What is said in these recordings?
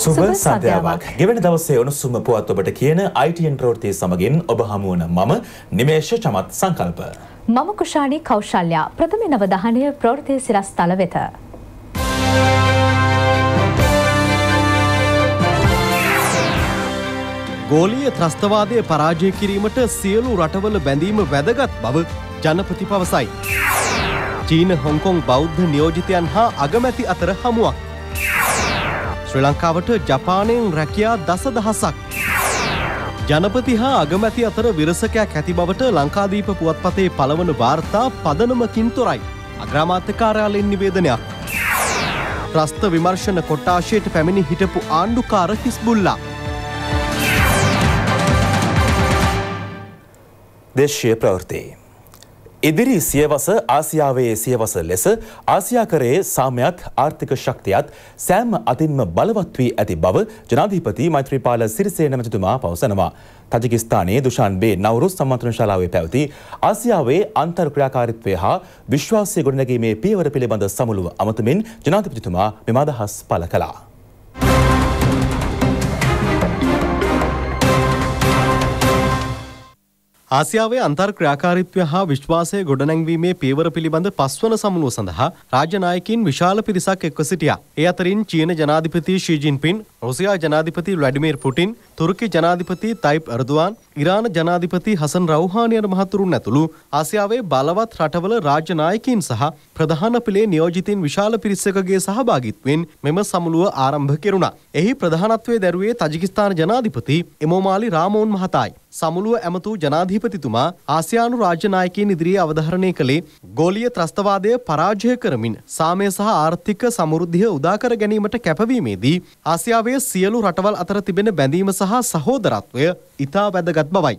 සුබ සන්ධ්‍යාවක් ගෙවන දවසේ උණුසුම පුවත් ඔබට කියන ITN ප්‍රවෘත්ති සමගින් ඔබ හමුවන මම නිමේෂ චමත් සංකල්ප. මම කුෂාණී කෞශල්‍යා ප්‍රථම නවධානය ප්‍රවෘත්ති සිරස් තල වෙත. ගෝලීය ත්‍රස්තවාදය පරාජය කිරීමට සියලු රටවල බැඳීම වැදගත් බව ජනපති පවසයි. චීන හොංකොං බෞද්ධ නියෝජිතයන් හා අගමැති අතර හමුවක්. ශ්‍රී ලංකාවට ජපානයෙන් රැකියා දස දහසක්. ජනපති හා අගමැති අතර විරසකයක් ඇති බවට ලංකාදීප පුවත්පතේ පළවන වාර්තා පදනමකින් තොරයි. අග්‍රාමාත්‍ය කාර්යාලයෙන් නිවේදනයක්. ත්‍රස්ත විමර්ශන කොට්ටාශයට පැමිණි හිටපු ආණ්ඩුකාර හිස්බුල්ලා. දේශීය ප්‍රවෘතිී. ඉදිරි සියවස ආසියාවේ සියවස ලෙස ආසියාකරයේ සාමයත් ආර්ථික ශක්තියත් සෑම අතින්ම බලවත් වී ඇති බව ජනාධිපති මෛත්‍රීපාල සිරිසේන මැතිතුමා පවසනවා. තජිකිස්ථානයේ දුෂාන්බේ නවරුස් සම්මන්ත්‍රණ ශාලාවේ පැවති ආසියාවේ අන්තර් ක්‍රියාකාරීත්වය හා විශ්වාසය ගොඩනැගීමේ පියවර පිළිබඳ සමුළුව අමතමින් ජනාධිපතිතුමා මෙම අදහස් පළ කළා. ආසියාවේ අන්තර් ක්‍රියාකාරීත්වය හා විශ්වාසය ගොඩනැංවීමේ පියවර පිළිබඳ පස්වන සමුළුව සඳහා රාජ්‍යනායකින් විශාල පිරිසක් එක්ව සිටියා. ඒ අතරින් චීන ජනාධිපති ෂී ජින්පින්, රුසියා ජනාධිපති ව්ලැඩිමීර් පුටින්, තුර්කි ජනාධිපති තයිප් අර්දුවාන්, ඉරාන ජනාධිපති හසන් රවුහානියන මහතුරුන් ඇතුළු ආසියාවේ බලවත් රටවල රාජ්‍යනායකින් සහ ප්‍රධාන පිළේ නියෝජිතින් විශාල පිරිසකගේ සහභාගිත්වයෙන් මෙම සමුළුව ආරම්භ කෙරුණා. එහි ප්‍රධානත්වයේ දැරුවේ තජිකිස්ථාන ජනාධිපති එමෝමාලි රාමෝන් මහතායි. සමුළුව ඇමතු ජනාධිපතිතුමා ආසියානු රාජ්‍යනායකයන් ඉදිරියේ අවධාරණය කළේ ගෝලීය ත්‍රස්තවාදය පරාජය කරමින් සාමය සහ ආර්ථික සමෘද්ධිය උදාකර ගැනීමට කැපවීමේදී ආසියාවේ සියලු රටවල් අතර තිබෙන බැඳීම සහ සහෝදරත්වය ඉතා වැදගත් බවයි.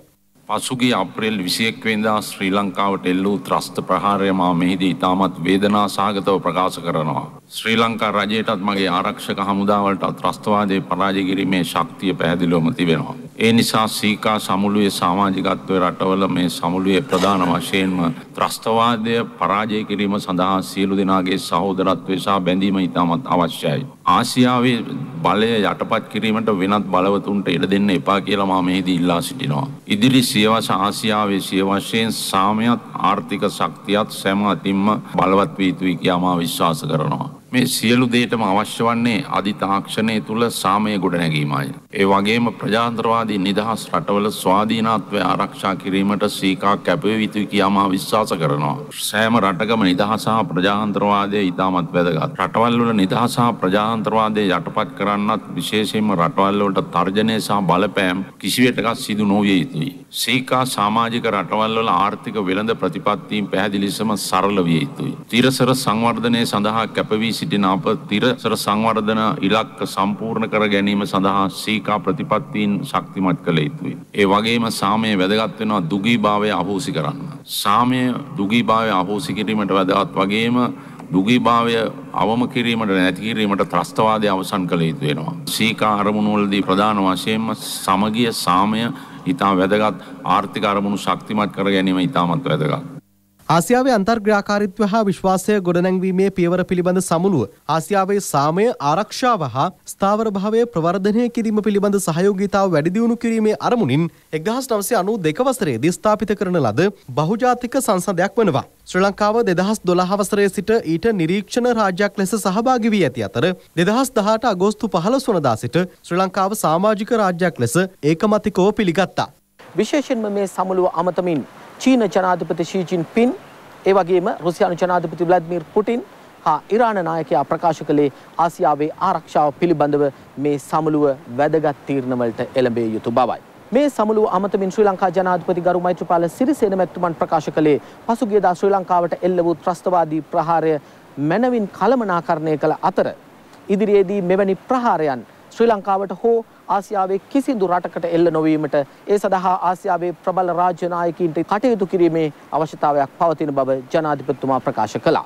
පසුගේ අප්‍රේල් විසියෙක්වෙන්දා ශ්‍රී ලංකාවට එල්ලූ ත්‍රස්ත ප්‍රහාරය මා මෙහිදී ඉතාමත් වේදනා සාගතව ප්‍රකාශ කරනවා. ශ්‍රී ලංකා රජයටත් මගේ ආරක්ෂක හමුදාවලට ත්‍රස්තවාදය පරාජය කිරීමේ ශක්තිය පැහැදිලෝම තිබෙනවා. ඒ නිසා සීකා සමුළුවේ සමාජිකත්වය රටවල මේ සමුළුවේ ප්‍රධාන වශයෙන්ම ත්‍රස්තවාදය පරාජය කිරීම සඳහා සියලු දෙනාගේ සහෝදරත්වය සහ බැඳීම ඉතාමත් අවශ්‍යයි. ආසියාවේ බලය යටපත් කිරීමට වෙනත් බලවතුන්ට ඉඩ දෙන්න එපා කියලා මා මෙහිදී ඉල්ලා සිටිනවා. ඉදිරි සියවස ආසියාවේ සිය වශයෙන් සාමයත් ආර්ථික ශක්තියත් සැම අතින්ම බලවත් වී යුතුයි කියා මා විශ්වාස කරනවා. මේ සියලු දේටම අවශ්‍ය වන්නේ අධි තාක්ෂණය තුළ සාමය ගොඩනැගීමයි. ඒ වගේම ප්‍රජාන්ත්‍රවාදී නිදහස් රටවල ස්වාධීනත්වය ආරක්ෂා කිරීමට සීකා කැපවිය යුතුයි කියා මා විශ්වාස කරනවා. සෑම රටකම නිදහස හා ප්‍රජාතන්ත්‍රවාදය ඉතාමත් වැදගත්. රටවල් වල නිදහස හා ප්‍රජාතන්ත්‍රවාදය යටපත් කරන්නත් විශේෂයෙන්ම රටවල් වලට තර්ජනය සහ බලපෑම් කිසිවෙටක සිදු නොවිය යුතුයි. සීකා සමාජික රටවල් වල ආර්ථික වෙළඳ ප්‍රතිපත්තීන් පැහැදිලිසම සරල විය යුතුයි. තිරසර සංවර්ධනය සඳහා කැපවී සිටින අප තිරසර සංවර්ධන ඉලක්ක සම්පූර්ණ කර ගැනීම සඳහා සීකා ප්‍රතිපත්තීන් ශක්තිමත් කළ යුතුයි. ඒ වගේම සාමය වැදගත් වෙනවා දුගී භාවය අහෝසි කරන්න. සාමය දුගී භාවය අහෝසි කිරීමට වැදගත් වගේම දුගී භාවය අවම කිරීමට නැති කිරීමට ත්‍රස්තවාදය අවසන් කළ යුතු වෙනවා. සීකා අරමුණුවලදී ප්‍රධාන වශයෙන්ම සමගිය සාමය ඉතා වැදගත් ආර්ථික අරමුණු ශක්තිමත් කර ගැනීම ඉතාමත් වැදගත්. ආසියාවේ අන්තර්ග්‍රාකාරීත්ව හා විශ්වාසය ගොඩනැංවීමේ පියවර පිළිබඳ සමුළුව ආසියාවේ සාමය ආරක්ෂාව හා ස්ථාවර භාවය ප්‍රවර්ධනය කිරීම පිළිබඳ සහයෝගීතාව වැඩිදියුණු කිරීමේ අරමුණින් එක්දහස් නවසය අනු දෙක වසරේදී ස්ථාපිත කරන ලද බහුජාතික සංසදයක් වනවා. ශ්‍ර ලංකාව දෙදහස් දොළහවසරේ සිට ඊට නිරීක්ෂණ රාජ්‍යයක් ලෙස සහභාගි වී ඇති අතර දෙදහස් දහට අගෝස්තු පහළොස් වනදා සිට ශ්‍ර ලංකාව සාමාජික රාජ්‍යයක් ලෙස ඒකමතිකෝ පිළිගත්තා. විශේෂෙන්ම මේ සමුළුව අමතමින් චීන ජනාධිපති ෂී ජින්පින් ඒ වගේම රුසියානු ජනාධිපති ව්ලාදිමිර් පුටින් හා ඉරාන නායකයා ප්‍රකාශ කළේ ආසියාවේ ආරක්ෂාව පිළිබඳව මේ සමුළුව වැදගත් තීරණවලට එළඹිය යුතු බවයි. මේ සමුළුව අමතමින් ශ්‍රී ලංකා ජනාධිපති ගරු මෛත්‍රීපාල සිරිසේන මැතිතුමන් ප්‍රකාශ කළේ පසුගියදා ශ්‍රී ලංකාවට එල්ල වූ ත්‍රස්තවාදී ප්‍රහාරය මැනවින් කළමනාකරණය කළ අතර ඉදිරියේදී මෙවැනි ප්‍රහාරයන් ශ්‍රී ලංකාවට හෝ ආසියාවේ කිසිදු රටකට එල්ල නොවීමට ඒ සඳහා ආසියාවේ ප්‍රබල රාජ්‍ය නායකයින්ට කටයුතු කිරීමේ අවශ්‍යතාවයක් පවතින බව ජනාධිපතිතුමා ප්‍රකාශ කළා.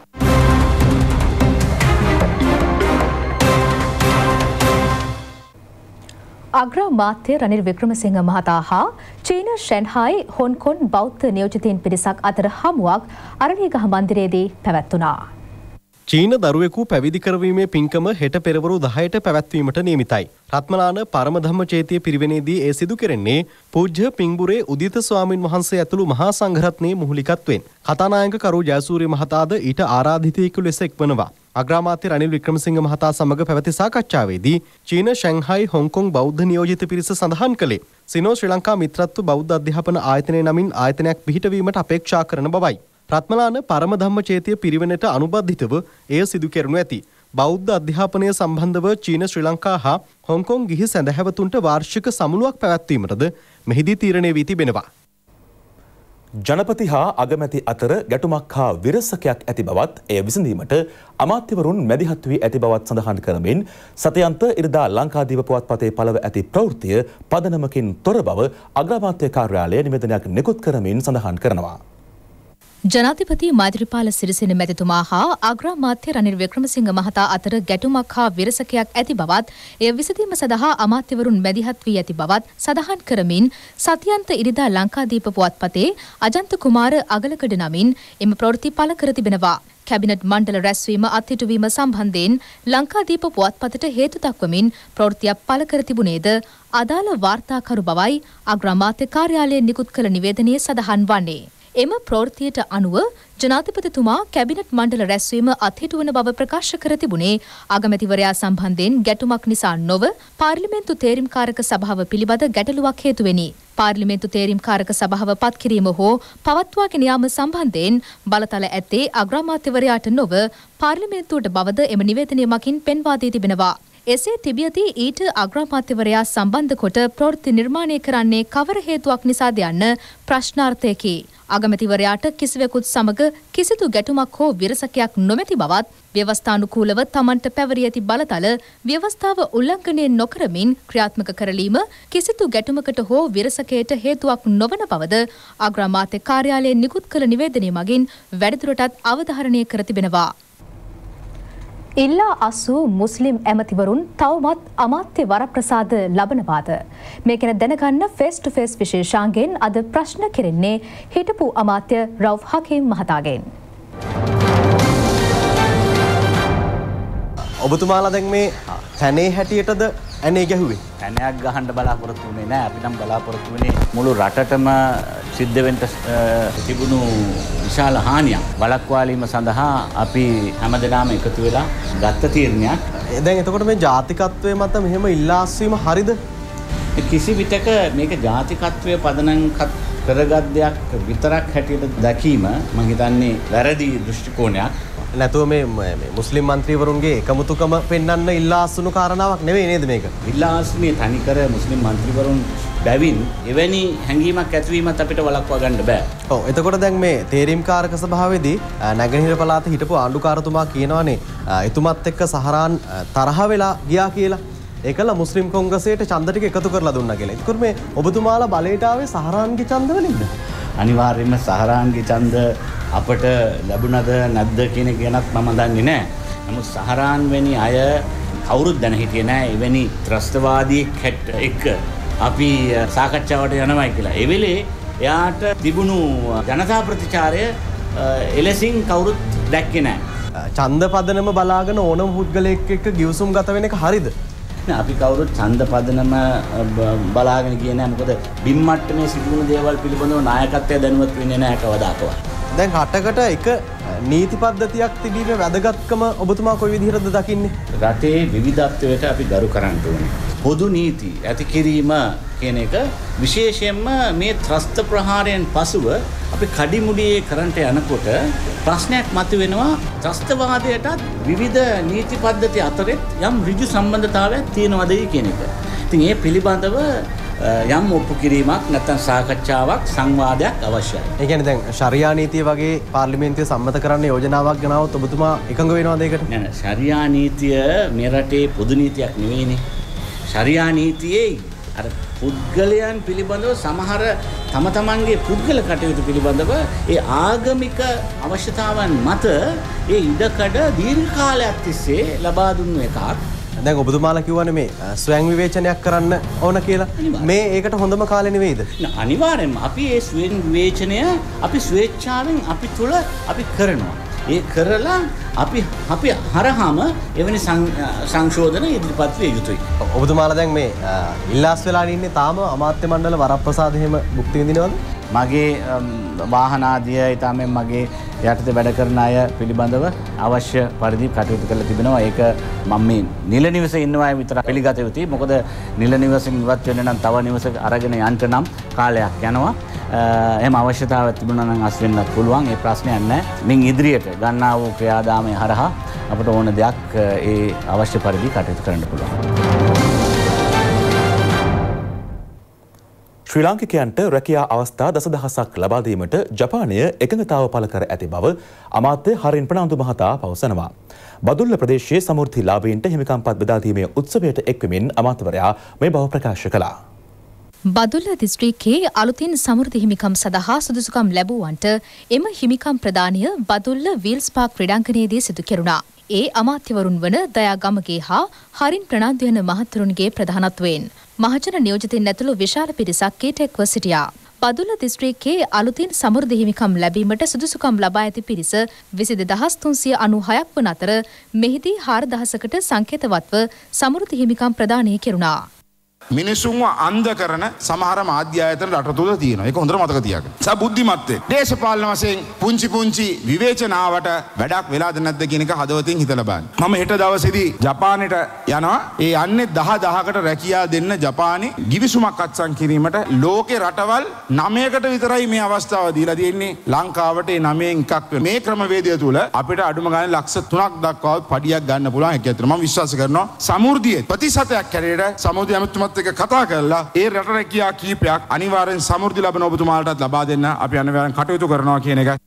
අග්‍ර මාත්‍ය රනිල් වික්‍රමසිංහ මහතා හා චීන ෂැන්හායි හොන්කොන් බෞද්ධ නියෝජිතීන් පිරිසක් අතර හමුවක් අරණීගහ මන්දිරයේදී පැවැත්වුණා. චීන දරුවෙකු පැවිදි කරවීමේ පින්කම හෙට පෙරවරු 10ට පැවැත්වීමට නියමිතයි. රත්මලාන පරමධම්ම චේතිය පිරිවෙනේදී ඒ සිදු කෙරෙන්නේ පූජ්‍ය පිංබුරේ උදිත ස්වාමින් වහන්සේ ඇතුළු මහා සංඝරත්නයේ මුහුලිකත්වෙන්. කතානායක කරු ජයසූරිය මහතාද ඊට ආරාධිතයෙකු ලෙස එක්වනවා. අග්‍රාමාත්‍ය රනිල් වික්‍රමසිංහ මහතා සමග පැවති සාකච්ඡාවේදී චීන ශැංහයි හොංකොං බෞද්ධ නියෝජිත පිරිස සඳහන් කළේ සිනෝ ශ්‍රී ලංකා මිත්‍රත්ව බෞද්ධ අධ්‍යාපන ආයතනය නමින් ආයතනයක් පිහිටවීමට අපේක්ෂා කරන බවයි. රත්මලාන පරමධම්ම චේතිය පිරිවෙනට අනුබද්ධිතව එය සිදු කෙරනු ඇති. බෞද්ධ අධ්‍යාපනය සම්බන්ධව චීන ශ්‍රී ලංකා හා හොංකොං ගිහි සැඳහැවතුන්ට වාර්ෂික සමුළුවක් පැවැත්වීමටද මෙහිදී තීරණය වී තිබෙනවා. ජනපති හා අගමැති අතර ගැටුමක් හා විරසකයක් ඇති බවත් එය විසඳීමට අමාත්‍යවරුන් මැදිහත් වී ඇති බවත් සඳහන් කරමින් සතයන්ත ඉරිදා ලංකාදීප පුවත්පතේ පළව ඇති ප්‍රවෘත්තිය පදනමකින් තොර බව අග්‍රාමාත්‍ය කාර්යාලය නිවේදනයක් නිකුත් කරමින් සඳහන් කරනවා. ජනාධිපති මෛත්‍රීපාල සිරිසෙන මැතිතුමා හා අග්‍රාමාත්‍ය රනිල් වික්‍රමසිංහ මහතා අතර ගැටුමක් හා විරසකයක් ඇති බවත් එය විසඳීම සඳහා අමාත්‍යවරුන් මැදිහත් වී ඇති බවත් සඳහන් කරමින් සතියන්ත ඉරිදා ලංකාදීප පුවත්පතේ අජන්ත කුමාර අගලකඩ නමින් එම ප්‍රවෘත්ති පළ කර තිබෙනවා. කැබිනට් මණ්ඩල රැස්වීම අත්හිටුවීම සම්බන්ධයෙන් ලංකාදීප පුවත්පතට හේතු දක්වමින් ප්‍රවෘත්තියක් පළ කර තිබුණේද අදාළ වාර්තාකරු බවයි අග්‍රාමාත්‍ය කාර්යාලයෙන් නිකුත් කළ නිවේදනයේ සඳහන් වන්නේ. එම ප්‍රවෘත්තියට අනුව ජනාධිපතිතුමා කැබිනට් මණ්ඩල රැස්වීම අත්හිටුවන බව ප්‍රකාශ කර තිබුණේ අගමැතිවරයා සම්බන්ධයෙන් ගැටුමක් නිසා නොව පාර්ලිමේන්තු තේරීම්කාරක සභාව පිළිබඳ ගැටලුවක් හේතුවෙනි. පාර්ලිමේන්තු තේරීම්කාරක සභාව පත්කිරීම හෝ පවත්වාගෙන යාම සම්බන්ධයෙන් බලතල ඇත්තේ අග්‍රාමාත්‍යවරයාට නොව පාර්ලිමේන්තුවට බවද එම නිවේදනය මකින් පෙන්වා දී තිබෙනවා. එසේ තිබියදී ඊට අග්‍රාමාත්‍යවරයා සම්බන්ධ කොට ප්‍රවෘත්ති නිර්මාණය කරන්නේ කවර හේතුවක් නිසාද යන්න ප්‍රශ්නාර්ථයකි. අගමැතිවරයාට කිසිවෙකුත් සමග කිසිදු ගැටුමක් හෝ විරසකයක් නොමැති බවත් ව්‍යවස්ථානුකූලව තමන්ට පැවරී ඇති බලතල ව්‍යවස්ථාව උල්ලංඝනය නොකරමින් ක්‍රියාත්මක කරලීම කිසිදු ගැටුමකට හෝ විරසකයට හේතුවක් නොවන බවද අග්‍රාමාත්‍ය කාර්යාලයෙන් නිකුත් කළ නිවේදනය මගින් වැඩිදුරටත් අවධාරණය කර තිබෙනවා. ඉල්ලා අස්සූ මුස්ලිම් ඇමතිවරුන් තවමත් අමාත්‍ය වරප්‍රසාද ලබනවාද. මේ ගැන දැනගන්න ෆේස් ටු ෆේස් විශේෂාන්ගෙන් අද ප්‍රශ්න කෙරෙන්නේ හිටපු අමාත්‍ය රව් හකීම් මහතාගෙන්. ඔබතුමාලා දැන් මේ තැනේ හැටියටද ඇනේ ගැහුවේ. තැනයක් ගහන්ඩ බලාපොරොත්තු වනේ නෑ අපි නම් බලාපොරොත්තු වනේ මුළු රටටම සිද්ධවෙන්ට තිබුණු විශාල හානියක්. බලක්වාලීම සඳහා අපි හැම දෙනාම එකතු වෙලා ගත්ත තීරණයක්. දැන් එතකොට මේ ජාතිකත්වය මත මෙහෙම ඉල්ලාස්වීම හරිද? කිසි විටක මේක ජාතිකත්වය පදනංකත් කරගත් දෙයක් විතරක් හැටියට දැකීම මහිතන්නේ වැරදි දෘෂ්ටිකෝණයක් නැතුව මේ මුස්ලිම් මන්ත්‍රීවරුන්ගේ එකමුතුකම පෙන්න්න ඉල්ලාස්සුණු කාරණාවක් නෙවේ නේද මේක? ඉල්ලාස්නේ තනිකර මුස්ලිම් මන්ත්‍රීවරුන් බැවින් එවැනි හැඟීමක් ඇත්වීමත් අපිට වලක්වා ගන්න බෑ ඕ එතකොට දැන් මේ තේරීම් කාරක සභාවේදී නැගහිර පලාත හිටපු ආණ්ඩුකාරතුමා කියනවානේ එතුමත් එක්ක සහරාන් තරහ වෙලා ගියා කියලා ඒකල මුස්ලිම් කොංගසේට චන්දටික එකතු කරලා දුන්න කියලා. ඒකර මේ ඔබතුමාලා බලයටාවේ සහරාන්ගේ ඡන්දවලින්ද? අනිවාර්යයෙන්ම සහරාන්ගේ ඡන්ද අපට ලැබුණද නැද්ද කියන එක ගැනත් මම දන්නේ නැහැ. නමුත් සහරාන් වැනි අය කවුරුත් දැන හිටියේ නැහැ එවැනි ත්‍රස්තවාදී කැට් එක්ක අපි සාකච්ඡාවට යනවයි කියලා. ඒ වෙලේ එයාට තිබුණු ජනතා ප්‍රතිචාරය එලෙසින් කවුරුත් දැක්කේ නැහැ. ඡන්ද පදනම බලාගෙන ඕනම පුද්ගලයෙක් එක්ක ගිවිසුම් ගත වෙන එක හරිද? අපි කවුරුත් ඡන්ද පදනම බලාගෙන කියන මොකද බිම්මට්ටමේ සිදුවුණු දේවල් පිළිබඳව නායකත්වය දැනුවත් වෙන්නේ නැහැ කවදාකවත්. දැන් හටකට එක නීති පද්ධතියක් තිබීම වැදගත්කම ඔබතුමා කොයි විදිහටද දකින්නේ? රටේ විවිධත්වයට අපි ගරු කරන්න ඕනේ. පොදු නීති ඇති කිරීම කියන එක විශේෂයෙන්ම මේ ත්‍රස්ත ප්‍රහාරයෙන් පසුව අපි කඩිමුඩියේ කරන්ට යනකොට ප්‍රශ්නයක් මතුවෙනවා ත්‍රස්තවාදයටත් විවිධ නීති පද්ධති අතරෙත් යම් ඍජු සම්බන්ධතාවයක් තියෙනවද කියන එක. ඉතින් ඒ පිළිබඳව යම් ඔප්පු කිරීමක් නැත්තම් සාකච්ඡාවක් සංවාදයක් අවශ්‍යයි. ඒ කියන්නේ දැන් ශරියා නීතිය වගේ පාර්ලිමේන්තුවේ සම්මත කරන්න යෝජනාවක් ගෙනාවොත් ඔබතුමා එකඟ වෙනවද ඒකට? නෑ ශරියා නීතිය මේ රටේ පොදු නීතියක් නෙවෙයිනේ. ශරියා නීතියේ අර පුද්ගලයන් පිළිබඳව සමහර තම තමන්ගේ පුද්ගල කටයුතු පිළිබඳව ඒ ආගමික අවශ්‍යතාවන් මත ඒ ඉඩකඩ දීර්ඝ කාලයක් තිස්සේ ලබා දුන්නු එකක්. දැන් ඔබතුමාලා කිව්වනේ මේ ස්වයං විවේචනයක් කරන්න ඕන කියලා. මේ ඒකට හොඳම කාලේ නෙවෙයිද? අනිවාර්යෙන්ම අපි ඒ ස්වයං විවේචනය අපි ස්වේච්ඡාවෙන් අපි තුල අපි කරනවා. ඒ කරලා අපි අපි හරහාම එවැනි සංශෝධන ඉදිරිපත් විය යුතුයි. ඔබතුමාලා දැන් මේ ඉල්ලාස් වෙලා ඉන්නේ තාම අමාත්‍ය මණ්ඩල වරප්‍රසාද එහෙම භුක්ති විඳිනවද? මගේ වාහනාදිය ඉතාමෙන් මගේ යටත වැඩ කරන අය පිළිබඳව අවශ්‍ය පරිදි කටයුතු කළ තිබෙනවා. ඒක මම මේ නිල නිවස ඉන්නවා විතර පිළිගත යුතුයි. මොකද නිල නිවසින් ඉවත් වෙන්න නම් තව නිවස අරගෙන යන්න නම් කාලයක් යනවා. එම අවශ්‍යතාව තිබුණා නම් අස් වෙන්නත් පුළුවන්. ඒ ප්‍රශ්නයක් නැහැ. මින් ඉදිරියට ගන්නා වූ ක්‍රියාදාමය හරහා අපට ඕන දෙයක් ඒ අවශ්‍ය පරිදි කටයුතු කරන්න පුළුවන්. ශ්‍රී ලාංකිකයන්ට රැකියා අවස්ථා දසදහසක් ලබාදීමට ජපානය එකඟතාව පළ කර ඇති බව අමාත්‍ය හරින් ප්‍රනාන්දු මහතා පවසනවා. බදුල්ල ප්‍රදේශයේ සමෘද්ධි ලාභීන්ට හිමිකම්පත් බෙදාදීමේ උත්සවයට එක්වමින් අමාත්‍යවරයා මේ බව ප්‍රකාශ කළා. බදුල්ල දිස්ත්‍රීකයේ අලුතින් සමෘද්ධි හිමිකම් සඳහා සුදුසුකම් ලැබුවන්ට එම හිමිකම් ප්‍රදානය බදුල්ල වීල්ස් පාක් ක්‍රඩාංගනයේදී සිදු කෙරුණා. ඒ අමාත්‍යවරුන් වන දයා ගමගේ හා හරින් ප්‍රනාන්දු යන මහත්තුරුන්ගේ ප්‍රධානත්වයෙන්. මහජන නියෝජිතින් ඇතුළු විශාල පිරිසක් කීටෙක්ව සිටියා. බදුල්ල දිස්ත්‍රීකයේ අලුතින් සමෘද්ධි හිමිකම් ලැබීමට සුදුසුකම් ලබා ඇති පිරිස විසි දෙදහස් තුන්සිය අනු හයක් වන අතර මෙහිදී හාරදහසකට සංකේතවත්ව සමෘද්ධි හිමිකම් ප්‍රදානය කෙරුණා. මිනිසුන්ව අන්ද කරන සමහර මාධ්‍යායතන රට තුළ තියෙන එක හොඳට මතක තියාගන්න. ස බුද්ධිමත්තේ දේශපාලන වශයෙන් පුංචි පුංචි විවේචනාවට වැඩක් වෙලාද නැද්ද කියන එක හදවතින් හිතලා බලන්න. මම හෙට දවසේදී ජපානයට යනවා. ඒ යන්නේ 10 10කට රැකියා දෙන්න ජපානයේ ගිවිසුමක් අත්සන් කිරීමට ලෝකේ රටවල් 9කට විතරයි මේ අවස්ථාව දීලා තියෙන්නේ. ලංකාවට 9න් එකක් වෙන. මේ ක්‍රමවේදය තුළ අපිට අඩුම ගානේ ලක්ෂ 3ක් දක්වා පඩියක් ගන්න පුළුවන්. ඒක ඇත්තට මම විශ්වාස කරනවා. සමෘද්ධියේ ප්‍රතිශතයක් කැරේට සමෘද්ධිය අමතුමත් එක්ක කතා කරලා ඒ රට රැකියා කීපයක් අනිවාර්යෙන් සමෘද්ධි ලබන ඔබතුමාලටත් ලබා දෙන්න අපි අනිවාර්යෙන් කටයුතු කරනවා කියන එක.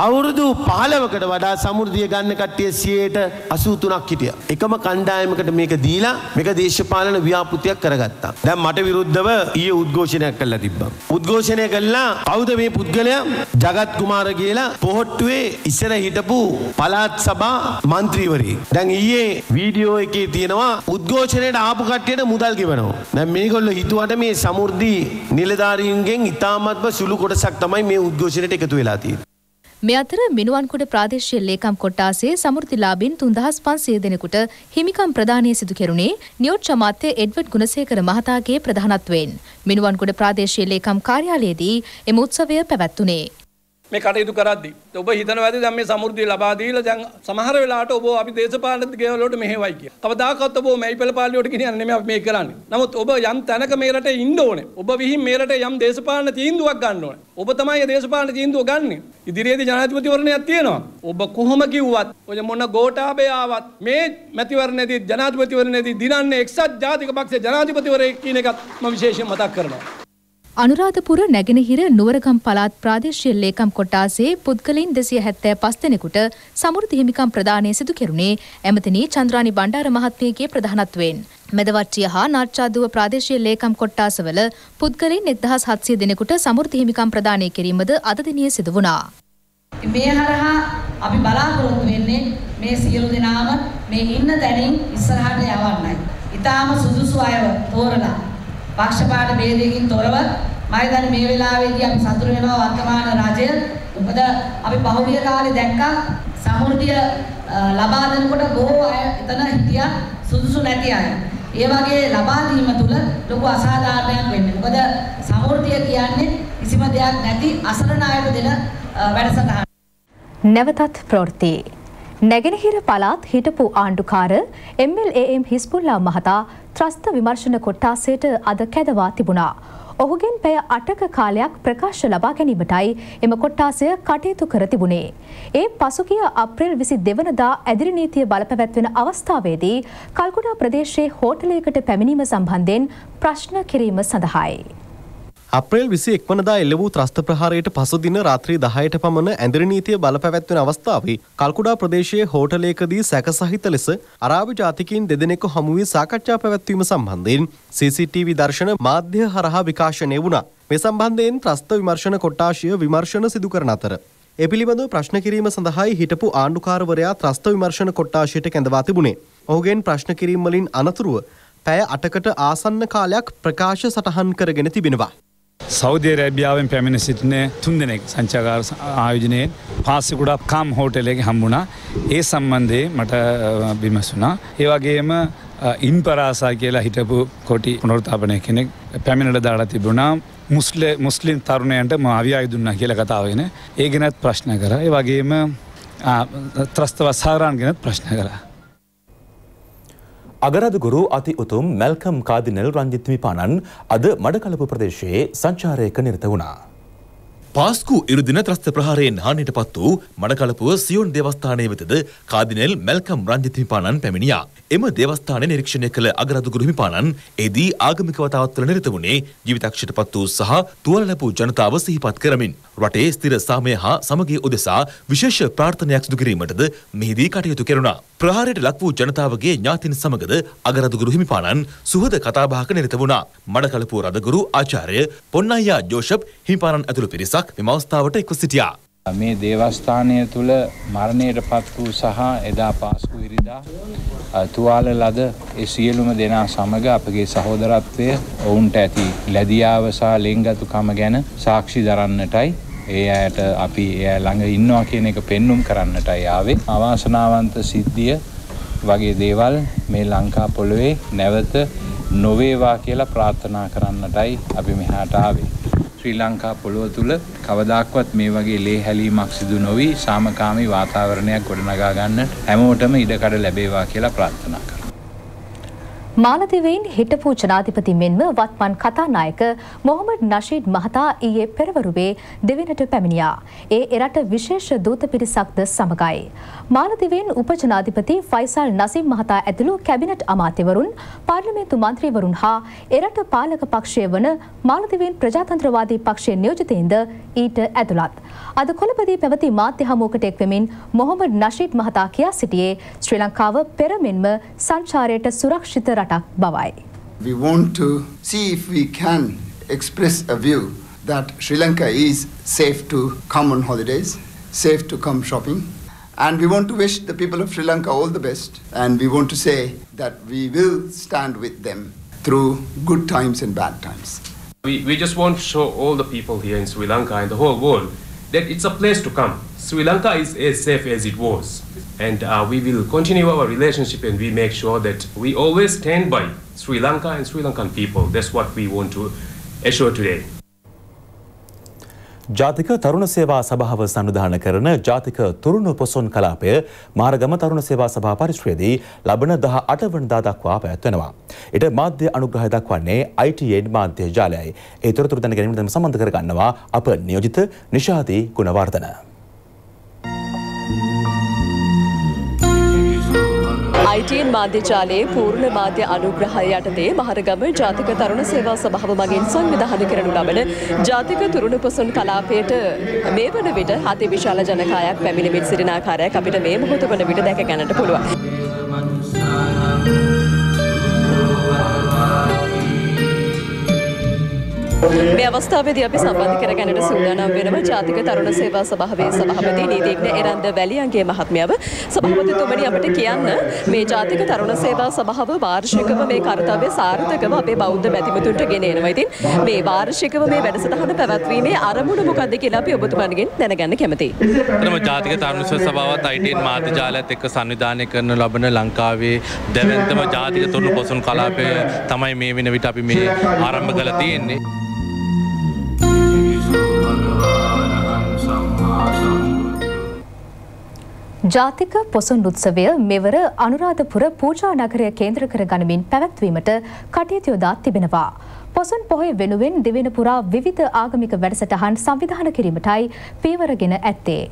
අවුරුදු පහලවකට වඩා සමුෘදිය ගන්න කට්ටිය සියයට අසූතුනක් හිටිය. එකම කණ්ඩායමකට මේක දීලා මේක දේශපාලන ව්‍යාපෘතියක් කරගත්තා. දැන් මට විරුද්ධව ඊයේ උද්ඝෝෂණයක් කළා තිබ්බා. උද්ඝෝෂණය කළා කවුද මේ පුද්ගලයා? ජගත් කුමාර කියලා පොහොට්ටුවේ ඉස්සර හිටපු පළාත් සභා මන්ත්‍රීවරයෙක්. දැන් ඊයේ වීඩියෝ එකේ තියෙනවා උද්ඝෝෂණයට ආපු කට්ටියට මුදල් ගෙවනවා. දැන් මේගොල්ලෝ හිතුවට මේ සමුෘද්ධි නිලධාරීන්ගෙන් ඉතාමත්ම සුළු කොටසක් තමයි මේ උද්ඝෝෂණයට එකතු වෙලා තියෙන්නේ. මේ අතර මිනුවන්කුඩ ප්‍රාදේශීය ලේකම් කොට්ටාසේ සමෘද්ධිලාභීන් 3500 දෙනෙකුට හිමිකම් ප්‍රදානය සිදු කෙරුණේ නියෝජ්‍ය අමාත්‍ය එඩ්වඩ් ගුණසේකර මහතාගේ ප්‍රධානත්වයෙන්. මිනුවන්කුඩ ප්‍රාදේශීය ලේකම් කාර්යාලයේදී එම උත්සවය පැවැත්වුණේ. මේ කටයුතු කරද්දී ඔබ හිතනවා ඇති දැන් මේ සමෘද්ධිය ලබා දීලා දැන් සමහර වෙලාවට ඔබ අපි දේශපාලන ගෙවලට මෙහෙවයි කිය. කවදාකවත් ඔබ මේ පෙළ පාළියට ගෙනියන්නේ නෙමෙයි අපි මේ කරන්නේ. නමුත් ඔබ යම් තැනක මේ රටේ ඉන්න ඕනේ. ඔබ විහිං මේ රටේ යම් දේශපාලන තීන්දුවක් ගන්න ඕනේ. ඔබ තමයි මේ දේශපාලන තීන්දුව ගන්නෙ. ඉදිරියේදී ජනාධිපතිවරණයක් තියෙනවා. ඔබ කොහොම කිව්වත් ඔය මොන ගෝඨාභය ආවත් මේ මැතිවරණයේදී ජනාධිපතිවරණයේදී දිනන්නේ එක්සත් ජාතික පක්ෂයේ ජනාධිපතිවරයෙක් කියන එකත් මම විශේෂයෙන් මතක් කරනවා. අනුරාධපුර නැගෙනහිර නුවරගම් පළාත් ප්‍රාදේශීය ලේකම් කොට්ටාසේ පුද්ගලයින් දෙසිය හැත්තෑ පස් දෙනෙකුට සමෘද්ධි හිමිකම් ප්‍රදානය සිදු කෙරුණේ ඇමතිනී චන්ද්‍රානි බණ්ඩාර මහත්මියගේ ප්‍රධානත්වයෙන්. මෙදවට්ටිය හා නාට්‍යාදුව ප්‍රාදේශීය ලේකම් කොට්ටාසවල පුද්ගලයින් එක්දහස් හත්සිය දෙනෙකුට සමෘද්ධි හිමිකම් ප්‍රදානය කිරීමද අද දිනය සිදු වුණා. මේ හරහා අපි බලාපොරොත්තු වෙන්නේ මේ සියලු දෙනාම මේ ඉන්න තැනින් ඉස්සරහට යවන්නයි. ඊටාම සුදුසු අයව තෝරලා පක්ෂපාත ભેදයකින් තොරව මම දැන් මේ වෙලාවේදී අපි සතුටු වෙනවා වර්තමාන රජය මොකද අපි පහුගිය කාලේ දැක්කා සමෘද්ධිය ලබා දෙනකොට බොහෝ අය එතන හිටියා සුදුසු නැති අය. ඒ වගේ ලබා දීම තුල ලොකු අසාධාරණයක් වෙන්නේ. මොකද සමෘද්ධිය කියන්නේ කිසිම දෙයක් නැති අසරණ අයට දෙන වැඩසටහන. නැවතත් ප්‍රවෘත්ති නැගෙනහිර පළාත් හිටපු ආණ්ඩුකාර MLAM හිස්පුල්ලා මහතා ත්‍රස්ත විමර්ශන කොට්ටාසයට අද කැදවා තිබුණා. ඔහුගෙන් පැය අටක කාලයක් ප්‍රකාශ ලබා ගැනීමටයි එම කොට්ටාසය කටයුතු කර තිබුණේ. ඒ පසුගිය අප්‍රේල් විසි දෙවනදා ඇදිරි නීතිය බලපැවැත්වෙන අවස්ථාවේදී කල්කුඩා ප්‍රදේශයේ හෝටලයකට පැමිණීම සම්බන්ධයෙන් ප්‍රශ්න කිරීම සඳහායි. අප්‍රේල් විසි එක්වනදා එල්ල වූ ත්‍රස්ත ප්‍රහාරයට පසුදින රාත්‍රී දහයට පමණ ඇඳරනීතිය බලපැවැත්වෙන අවස්ථාවේ කල්කුඩා ප්‍රදේශයේ හෝටලයකදී සැකසහිත ලෙස අරාබි ජාතිකින් දෙදෙනෙකු හමුවී සාකච්ඡා පැවැත්වීම සම්බන්ධයෙන් CCTV දර්ශන මාධ්‍ය හරහා විකාශනය වුණා. මේ සම්බන්ධයෙන් ත්‍රස්ත විමර්ශන කොට්ටාශය විමර්ශන සිදු කරන අතර. ඒ පිළිබඳව ප්‍රශ්න කිරීම සඳහායි හිටපු ආණ්ඩුකාරවරයා ත්‍රස්ත විමර්ශන කොට්ටාශයට කැඳවා තිබුණේ. ඔහුගෙන් ප්‍රශ්න කිරීම වලින් අනතුරුව පැය අටකට ආසන්න කාලයක් ප්‍රකාශ සටහන් කරගෙන තිබෙනවා. සෞධ්‍ය රැබ්‍යාවෙන් පැමිණ සිටින තුන් දෙනෙක් සංචාකාර ආයෝජනයෙන් පාසිකුඩා කම් හෝටලෙක හම්බුණා ඒ සම්බන්ධයේ මට බිමසුනා. ඒවගේම ඉන් පරාසා කියලා හිටපු කොටි පුනොර්තාපනය කෙනෙක් පැමිණට දාලා තිබුණා මුස්ල මුස්ලිම් තරුණයන්ට මාවියාය දුන්නා කියල කතාවගෙන ඒ ගෙනත් ප්‍රශ්න කර ඒ වගේම ත්‍රස්තව සාරාන් ගෙනත් ප්‍රශ්න කරා. අගරදගුරු අති උතුම් මැල්කම් කාදිනල් රංජිත්මිපාණන් අද මඩකලපු ප්‍රදේශයේ සංචාරයක නිරත වුණා. පාස්කු ඉරුදින ත්‍රස්ත ප්‍රහාරයෙන් හානිට පත් වූ මඩකලපුව සියොන් දේවස්ථානය වෙතද කාදිනෙල් මැල්කම් රංජිත්මිපාණන් පැමිණියා. එම දේවස්ථානය නිරීක්ෂණය කළ අගරදුගුරු හිමිපාණන් එදී ආගමික වතාවත්වල නිරත වුණේ ජීවිතක්ෂයට පත් වූ සහ තුවල ලැබූ ජනතාව සිහිපත් කරමින්. රටේ ස්ථිර සාමය හා සමගිය උදෙසා විශේෂ ප්‍රාර්ථනයක් සිදු කිරීමටද මෙහිදී කටයුතු කෙරුණා. ප්‍රහාරයට ලක් වූ ජනතාවගේ ඥාතින් සමගද අගරදුගුරු හිමිපාණන් සුහද කතාබහක නිරත වුණා. මඩකලපුව රදගුරු ආචාර්ය පොන්නයියා ජෝෂප් හිමිපාණන් ඇතුළු පිරිසක් මෙම අවස්ථාවට එක්ව සිටියා. මේ දේවස්ථානය තුළ මරණයට පත් වූ සහ එදා පාස්කු ඉරිදා තුවාල ලද ඒ සියලුම දෙනා සමග අපගේ සහෝදරත්වය ඔවුන්ට ඇති ලැදියාව සහ ලෙංගතුකම ගැන සාක්ෂි දරන්නටයි ඒ අයට අපි එය ළඟ ඉන්නවා කියන එක පෙන්නුම් කරන්නටයි ආවේ අවාසනාවන්ත සිද්ධිය වගේ දේවල් මේ ලංකා පොළොවේ නැවත නොවේවා කියලා ප්‍රාර්ථනා කරන්නටයි අපි මෙහාට ආවේ. ශ්‍රී ලංකා පොළොව තුළ කවදක්වත් මේ වගේ ලේ හැලීමක් සිදු නොවී සාමකාමී වාතාවරණයක් ගොඩනගා ගන්න හැමෝටම ඉඩකඩ ලැබේවා කියලා ප්‍රාර්ථනා කර. මාලදිවයින් හිටපු ජනාධිපති මෙන්ම වත්මන් කතානායක මොහොමඩ් නශීඩ් මහතා ඊයේ පෙරවරුවේ දෙවිනට පැමිණියා. ඒ එරට විශේෂ දූත පිරිසක්ද සමගයි. මාලදිවයින් උපජනාධිපති ෆයිසල් නසීම් මහතා ඇතුළු කැබිනට් අමාත්‍යවරුන් පාර්ලිමේන්තු මන්ත්‍රීවරුන් හා එරට පාලක පක්ෂය වන මාලදිවයින් ප්‍රජාතන්ත්‍රවාදී පක්ෂයේ නියෝජිතයින්ද ඊට ඇතුළත්. අද කොළඹදී පැවති මාධ්‍ය හමුවකට එක්වෙමින් මොහොමඩ් නශීඩ් මහතා කියා සිටියේ ශ්‍රී ලංකාව පෙරමෙන්ම සංචාරයට සුරක්ෂිත We want to see if we can express a view that Sri Lanka is safe to come on holidays, safe to come shopping, And we want to wish the people of Sri Lanka all the best. And we want to say that we will stand with them through good times and bad times. We, we just want to show all the people here in Sri Lanka and the whole world that it's a place to come. Sri Lanka is as safe as it was. And uh, we will continue our relationship and we make sure that we always stand by Sri Lanka and Sri Lankan people. That's what we want to assure today. ජාතික තරුණ සේවා සභාව සංවිධාන කරන ජාතික තුරුණු පොසොන් කලාපය මාරගම තරුණ සේවා සභා පරිශ්‍රයේදී ලබන දහ අටවනදා දක්වා පැවැත්වෙනවා. ඉට මාධ්‍ය අනුග්‍රහය දක්වන්නේ ITN මාධ්‍ය ජාලයයි. ඒ තොරතුරු දැන ගැනීමට සම්බන්ධ කරගන්නවා අප නියෝජිත නිශාදී ගුණවර්ධන. ITN මාධ්‍යජාලයේ පූර්ණ මාධ්‍ය අනුග්‍රහය යටතේ මහරගම ජාතික තරුණ සේවා සභාව මගින් සංවිධානය කරනු ලබන ජාතික තුරුණු පොසොන් කලාපයට මේ වන විට අති විශාල ජනකායක් පැමිණෙමින් සිටින ආකාරයක් අපිට මේ මොහොත වන විට දැක ගන්නට පුළුවන්. මේ අවස්ථාවේදී අපි සම්බන්ධ කරගන්නට සූදානම් වෙනවා ජාතික තරුණ සේවා සභාවේ සභාපති නීතිඥ එරන්ද වැලියන්ගේ මහත්මයාව සභාපතිතුමනි අපිට කියන්න මේ ජාතික තරුණ සේවා සභාව වාර්ෂිකව මේ කාර්යය සාර්ථකව අපේ බෞද්ධ මැතිමතුන්ට ගෙන එනවා. ඉතින් මේ වාර්ෂිකව මේ වැඩසටහන පැවැත්වීමේ අරමුණ මොකක්ද කියලා අපි ඔබතුමන්ගෙන් දැනගන්න කැමතියි. එතනම ජාතික තරුණ සේවා සභාවත් ITN මාධ්‍ය ජාලයත් එක්ක සංවිධානය කරන ලබන ලංකාවේ දැවැන්තම ජාතික තරුණ පොසොන් කලාපය තමයි මේ වෙන විට අපි මේ ආරම්භ කළ තියෙන්නේ. ජාතික පොසොන් උත්සවය මෙවර අනුරාධපුර පූජා නගරය කේන්ද්‍ර කර ගනිමින් පැවැත්වීමට කටයුතු යොදා තිබෙනවා. පොසොන් පොහොය වෙනුවෙන් දෙවෙන පුරා විවිධ ආගමික වැඩසටහන් සංවිධාන කිරීමටයි පීවරගෙන ඇත්තේ.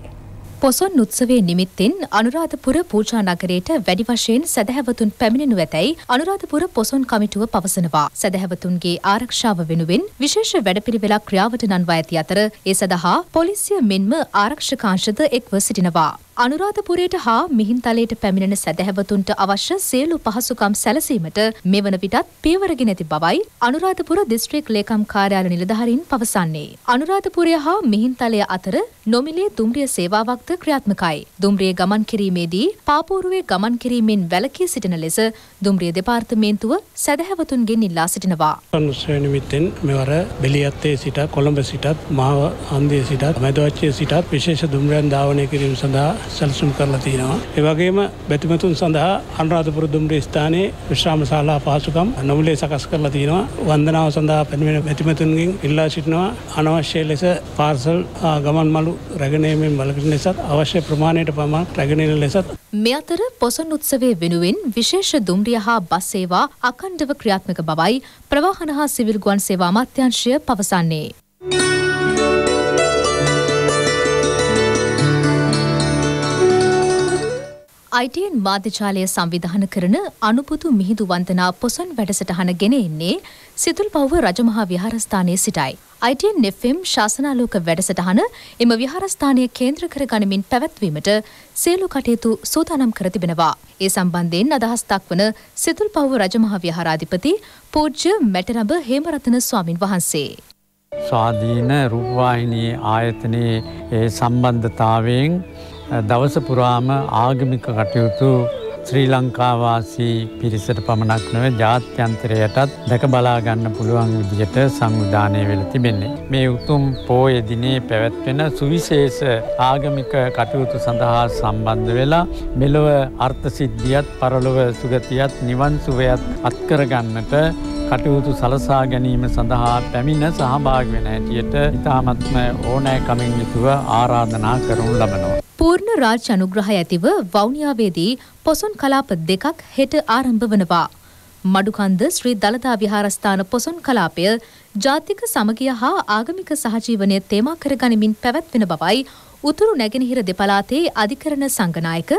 පොසොන් උත්සවයේ නිමිත්තෙන් අනුරාධපුර පූජා නගරයට වැඩි වශයෙන් සැදැහැවතුන් පැමිණෙනු ඇතැයි අනුරාධපුර පොසොන් කමිටුව පවසනවා. සැදැහැවතුන්ගේ ආරක්ෂාව වෙනුවෙන් විශේෂ වැඩපිළිවෙලක් ක්‍රියාවට නංවා ඇති අතර ඒ සඳහා පොලිසිය මෙන්ම ආරක්ෂකාංශද එක්ව සිටිනවා. අනුරාධපුරයට හා මිහින්තලයට පැමිණෙන සැදැහැවතුන්ට අවශ්‍ය සියලු පහසුකම් සැලසීමට මෙවන විටත් පියවරගෙන ඇති බවයි අනුරාධපුර දිස්ත්‍රික් ලේකම් කාර්යාල නිලධාරීන් පවසන්නේ. අනුරාධපුරය හා මිහින්තලය අතර නොමිලේ දුම්රිය සේවාවක්ද ක්‍රියාත්මකයි. දුම්රිය ගමන් කිරීමේදී පාපෝරුවේ ගමන් කිරීමෙන් වැළකී සිටින ලෙස දුම්රිය දෙපාර්තමේන්තුව සැදැහැවතුන්ගෙන් ඉල්ලා සිටිනවා. අනුස්සය නිමිත්තෙන් මෙවර බෙලියත්තේ සිට කොළඹ සිටත් මාව හන්දිය සිටත් මැදවච්චේ සිටත් විශේෂ දුම්රයන් ධාවනය කිරීම සඳහා සැලසුම් කරලා තියෙනවා. ඒවගේම බැතිමතුන් සඳහා අනුරාධපුර දුම්රිය ස්ථානයේ විශ්‍රාම ශාලා පහසුකම් නොමිලේ සකස් කරලා තියෙනවා. වන්දනාව සඳහා පැමිණෙන බැතිමතුන්ගෙන් ඉල්ලා සිටිනවා අනවශ්‍ය ලෙස පාර්සල් හා ගමන් මළු රැගෙනීමෙන් වළකින ලෙසත් අවශ්‍ය ප්‍රමාණයට පමණ රැගෙනෙන ලෙසත් මේ අතර පොසොන් උත්සවය වෙනුවෙන් විශේෂ දුම්රිය හා බස් සේවා අකණ්ඩව ක්‍රියාත්මක බවයි ප්‍රවාහන හා සිවිල් ගුවන් සේවා අමාත්‍යාංශය පවසන්නේ. අයිටන් මාධ්‍යජාලය සංවිධාන කරන අනුපුතු මිහිදු වන්දනා පොසොන් වැඩසටහන ගෙන එන්නේ සිතුල් පව්ව රජමහා විහාරස්ථානයේ සිටයි. ITN FM ශාසනාලෝක වැඩසටහන එම විහාරස්ථානය කේන්ද්‍ර කර ගනිමින් පැවැත්වීමට සියලු කටයුතු සූදානම් කර තිබෙනවා. ඒ සම්බන්ධයෙන් අදහස් දක්වන සිතුල් පව්ව රජමහා විහාරාධිපති පූජ්‍ය මැටනබ හේමරතන ස්වාමින් වහන්සේ. ස්වාධීන රූපවාහිනී ආයතනයේ ඒ සම්බන්ධතාවයෙන් දවස පුරාම ආගමික කටයුතු ශ්‍රී ලංකාවාසී පිරිසට පමණක් නොව ජාත්‍යන්තරයටත් දැක බලාගන්න පුළුවන් විදිහට සංවිධානය වෙල තිබෙන්නේ. මේ උතුම් පෝය දිනේ පැවැත්වෙන සුවිශේෂ ආගමික කටයුතු සඳහා සම්බන්ධ වෙලා මෙලොව අර්ථ සිද්ධියත් පරලොව සුගතියත් නිවන් සුවයත් අත්කරගන්නට කටයුතු සලසා ගැනීම සඳහා පැමිණ සහභාග වෙන ඇටියට ඉතාමත්ම ඕනෑකමින් යුතුව ආරාධනා කරනු ලබනවා. පූර්ණ රාජ් අනුග්‍රහය ඇතිව වෞනියාවේදී පොසොන් කලාප දෙකක් හෙට ආරම්භ වනවා. මඩුකන්ද ශ්‍රී දළදා විහාරස්ථාන පොසොන් කලාපය ජාතික සමගිය හා ආගමික සහජීවනය තේමා කරගනිමින් පැවැත්වෙන බවයි උතුරු නැගෙනහිර දෙපලාතේ අධිකරණ සංගනායක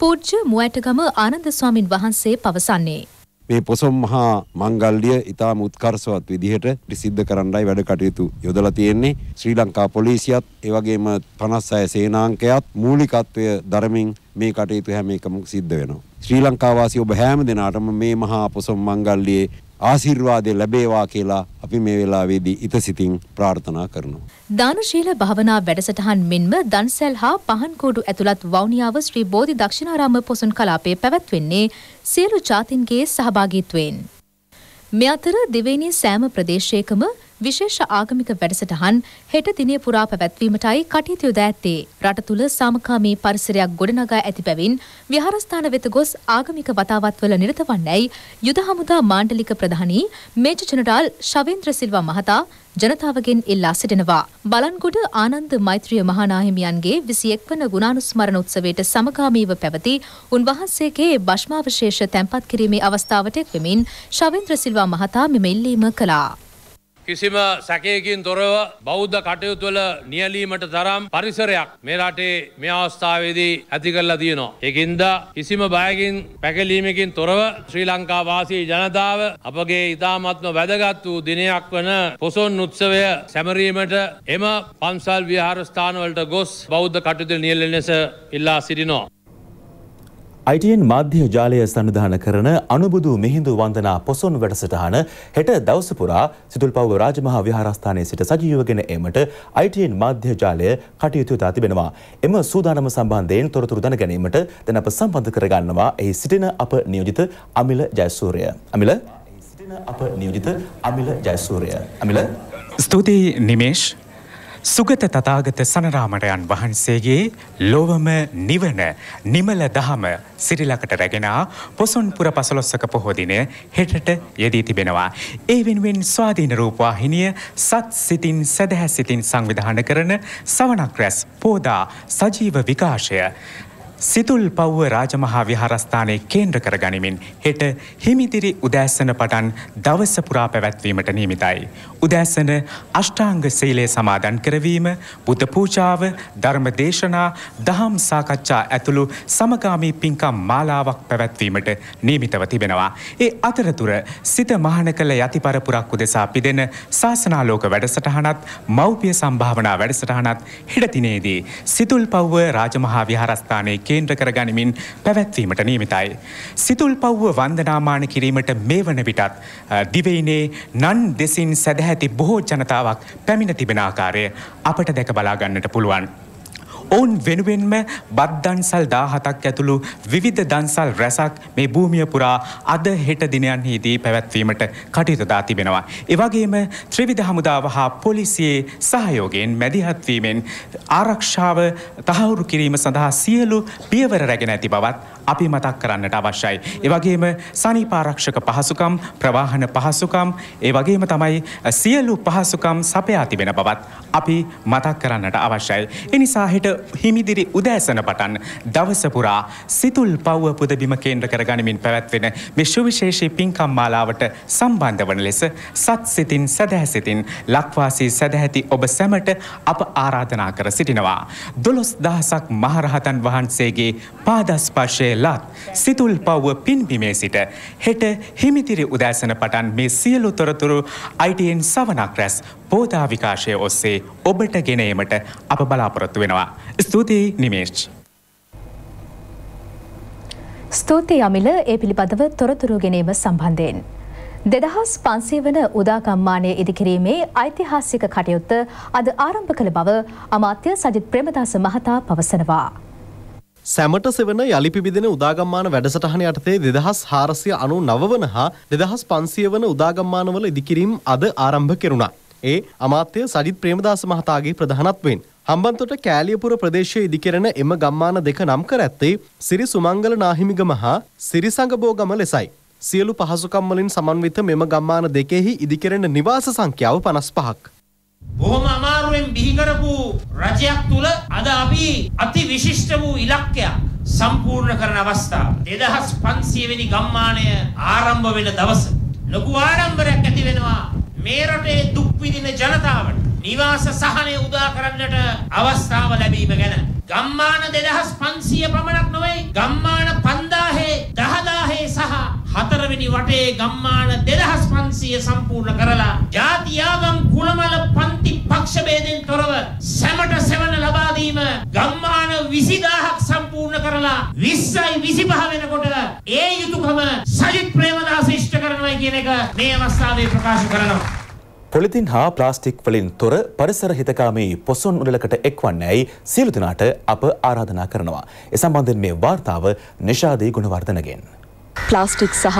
පූජ්‍ය මුවඇටගම ආනන්ද ස්වාමින් වහන්සේ පවසන්නේ. මේ පොසොම් මහා මංගල්ලිය ඉතාම උත්කර්ෂවත් විදිහට සිද්ධ කරන්නයි වැඩ කටයුතු යොදලා තියෙන්නේ. ශ්‍රී ලංකා පොලිසියත් ඒ වගේම 56 සේනාංකයත් මූලිකත්වය දරමින් මේ කටයුතු හැම එකම සිද්ධ වෙනවා. ශ්‍රී ලංකා වාසී ඔබ හැම දිනාටම මේ මහා පොසොම් මංගල්ලියේ ආශිර්වාදය ලැබේවා කියලා අපි මේ වෙලාවේදී ඉතසිතින් ප්‍රාර්ථනා කරනවා. දානශීල භාවනා වැඩසටහන් මෙන්ම දන්සැල් හා පහන්කෝඩු ඇතුළත් වෞනියාව ශ්‍රී බෝධි දක්ෂිනාරාම පොසොන් කලාපය පැවැත්වෙන්නේ සියලු ජාතින්ගේ සහභාගීත්වයෙන්. මෙ අතර දෙවැනි සෑම ප්‍රදේශයකම විශේෂ ආගමික වැඩසටහන් හෙට දිනය පුරා පැවැත්වීමටයි කටයුතු යොදා ඇත්තේ. රට තුළ සාමකාමී පරිසරයක් ගොඩනගා ඇති බැවින් විහාරස්ථාන වෙත ගොස් ආගමික වතාවත්වල නිරත වන්නැයි යුද හමුදා මාණ්ඩලික ප්‍රධානී මේජ ජනරාල් ශවේන්ද්‍ර සිල්වා මහතා ජනතාවගෙන් ඉල්ලා සිටිනවා. බලන්ගොඩ ආනන්ද මෛත්‍රිය මහානාහිමියන්ගේ විසියෙක් වන ගුණානුස්මරණ උත්සවයට සමගාමීව පැවති උන්වහන්සේගේ භෂ්මාවශේෂ තැන්පත් කිරීමේ අවස්ථාවට එක්වෙමින් ශවේන්ද්‍ර සිල්වා මහතා මෙම ඉල්ලීම කළා. කිසිම සැකයකින් තොරව බෞද්ධ කටයුතුවල නියලීමට තරම් පරිසරයක් මේ රටේ මේ අවස්ථාවේදී ඇති කරලා තියෙනවා. ඒකින්ද කිසිම බයකින් පැකලීමකින් තොරව ශ්‍රී ලංකා වාසී ජනතාව අපගේ ඉතාමත්ම වැදගත් වූ දිනයක් වන පොසොන් උත්සවය සැමරීමට එම පන්සල් විහාරස්ථානවලට ගොස් බෞද්ධ කටයුතු නියලෙන ලෙස ඉල්ලා සිටිනවා. ITN මාධ්‍ය ජාලය සන්ධාන කරන අනුබුදු මිහිඳු වන්දනා පොසොන් වැඩසටහන හෙට දවස පුරා සිතුල්පව්ව රාජමහා විහාරස්ථානයේ සිට සජීවගෙන ඒමට ITN මාධ්‍ය ජාලය කටයුතු යොදා තිබෙනවා. එම සූදානම සම්බන්ධයෙන් තොරතුරු දැන ගැනීමට දැන් අප සම්බන්ධ කරගන්නවා එහි සිටින අප නියෝජිත අමිල ජයසූරිය. අමිල සිටින අප නියෝජිත අමිල ජයසූරිය. අමිල ස්තුතියි නිමේෂ් සුගත තතාගත සනරාමටයන් වහන්සේගේ ලොවම නිවන නිමල දහම සිරිලකට රැගෙනා පොසොන්පුර පසලොස්සක පොහෝදිනය හෙටට යෙදී තිබෙනවා. ඒ වෙනුවෙන් ස්වාධීන රූපවාහිනිය සත් සිතින් සැදහැ සිතින් සංවිධාන කරන සවනක් රැස් පෝදා සජීව විකාශය සිතුල් පව්ව රාජමහා විහාරස්ථානයේ කේන්ද්‍ර කර ගනිමින් හෙට හිමිදිරි උදෑසන පටන් දවස පුරා පැවැත්වීමට නියමිතයි. උදෑසන අෂ්ටාංග සීලය සමාදන් කරවීම, බුද්ධ පූජාව, ධර්ම දේශනා, දහම් සාකච්ඡා ඇතුළු සමගාමී පින්කම් මාලාවක් පැවැත්වීමට නියමිතව තිබෙනවා. ඒ අතරතුර සිත මහන කළ යති පරපුරක් උදෙසා පිදෙන ශාසනාලෝක වැඩසටහනත් මෞපිය සම්භාවනා වැඩසටහනත් හෙඩතිනේදී සිතුල් පව්ව රාජමහා විහාරස්ථානයේ කේන්ද්‍ර කර ගනිමින් පැවැත්වීමට නියමිතයි. සිතුල් පව්ව වන්දනාමාන කිරීමට මේ වන විටත් අ, දිවයිනේ නන් දෙසින් සැදැහැති බොහෝ ජනතාවක් පැමිණ තිබෙන ආකාරය අපට දැක බලාගන්නට පුළුවන්. ඔවුන් වෙනුවෙන්ම බත් දන්සල් දාහතක් ඇතුළු විවිධ දන්සල් රැසක් මේ භූමිය පුරා අද හෙට දිනයන්හිදී පැවැත්වීමට කටයුතුදා තිබෙනවා. එවගේම ත්‍රිවිධ හමුදාව හා පොලිසියේ සහයෝගයෙන් මැදිහත්වීමෙන් ආරක්ෂාව තහවුරු කිරීම සඳහා සියලු පියවර රැගෙන ඇති බවත් අපි මතක් කරන්නට අවශ්‍යයි. එවගේම සනීපාරක්ෂක පහසුකම් ප්‍රවාහන පහසුකම් ඒ වගේම තමයි සියලු පහසුකම් සපයා තිබෙන බවත් අපි මතක් කරන්නට අවශ්‍යයි. එනිසා හෙට හිමිදිරි උදෑසන පටන් දවස පුරා සිතුල් පව්ව පුදබිම කේන්ද්‍ර කර ගනිමින් පැවැත්වෙන මේ සුවිශේෂී පින්කම් මාලාවට සම්බන්ධ වන ලෙස සත් සිතින් සැදැහැසිතින් ලක්වාසී සැදැහැති ඔබ සැමට අප ආරාධනා කර සිටිනවා. දොළොස් දහසක් මහරහතන් වහන්සේගේ පාදස්පර්ශය ලත් සිතුල් පව්ව පින්බිමේ සිට හෙට හිමිතිරි උදෑසන පටන් මේ සියලු තොරතුරු අයිටන් සවනක් රැස් පෝතා විකාශය ඔස්සේ ඔබට ගෙනීමට අප බලාපොරොත්තු වෙනවා. ස්තුතියි නිමේෂ්. ස්තුතියි අමිල ඒ පිළිබඳව තොරතුරු ගැනීම සම්බන්ධයෙන්. දෙදහස් පන්සේ වන උදාගම්මානය ඉදිකිරීමේ ඓතිහාසික කටයුත්ත අද ආරම්භ කළ බව අමාත්‍ය සජිත් ප්‍රේමදාස මහතා පවසනවා. සැමට සෙවන යළි පිබිදෙන උදාගම්මාන වැඩසටහන යටතේ දෙදහස් හාරසිය අනු නවවන හා දෙදහස් පන්සිය වන උදාගම්මානවල ඉදිකිරීම් අද ආරම්භ කෙරුණා. ඒ අමාත්‍ය සජිත් ප්‍රේමදාස මහතාගේ ප්‍රධානත්වෙන්. හම්බන්තොට කෑලියපුර ප්‍රදේශයේ ඉදිකෙරෙන එම ගම්මාන දෙක නම් කර ඇත්තේ සිරි සුමංගල නාහිමිගම හා සිරිසංගබෝගම ලෙසයි. සියලු පහසුකම් වලින් සමන්විත මෙම ගම්මාන දෙකෙහි ඉදිකෙරෙන නිවාස සංඛ්‍යාව පනස් පහක්. බොහොම අමාරුවෙන් බිහි කරපු රජයක් තුල අද අපි අති විශිෂ්ට වූ ඉලක්කයක් සම්පූර්ණ කරන අවස්ථාව. 2500 වෙනි ගම්මානය ආරම්භ වෙන දවස. ලොකු ආඩම්බරයක් ඇති වෙනවා මේ රටේ දුක් විඳින ජනතාවට. නිවාස සහනය උදා කරන්නට අවස්ථාව ලැබීම ගැන. ගම්මාන 2500 පමණක් නොවේ. ගම්මාන 5000 10000 සහ හතරවෙනි වටේ ගම්මාන 2500 සම්පූර්ණ කරලා ජාති ආගම් කුලමල පන්ති පක්ෂ භේදෙන් තොරව සැමට සෙවන ලබා දීම ගම්මාන 20000ක් සම්පූර්ණ කරලා 20යි 25 වෙනකොට ඒ යුතුයකම සජිත් ප්‍රේමදාස ඉෂ්ට කරනවා කියන එක මේ අවස්ථාවේ ප්‍රකාශ කරනවා පොලිතින් හා ප්ලාස්ටික් වලින් තොර පරිසර හිතකාමී පොසොන් උඩලකට එක්වන්නෑයි සියලු දෙනාට අප ආරාධනා කරනවා. ඒ සම්බන්ධයෙන් මේ වාර්තාව නිශාදී ගුණවර්ධනගෙන්. ප්ලාස්ටික් සහ